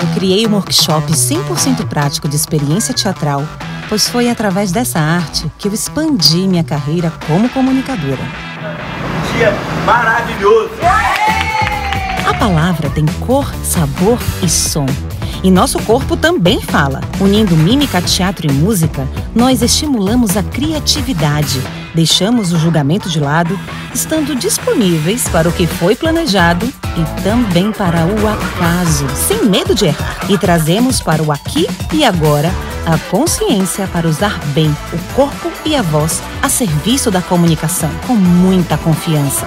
Eu criei um workshop 100% prático de experiência teatral, pois foi através dessa arte que eu expandi minha carreira como comunicadora. Um dia maravilhoso! A palavra tem cor, sabor e som. E nosso corpo também fala. Unindo mímica, teatro e música, nós estimulamos a criatividade, deixamos o julgamento de lado, estando disponíveis para o que foi planejado e também para o acaso, sem medo de errar. E trazemos para o aqui e agora a consciência para usar bem o corpo e a voz a serviço da comunicação, com muita confiança.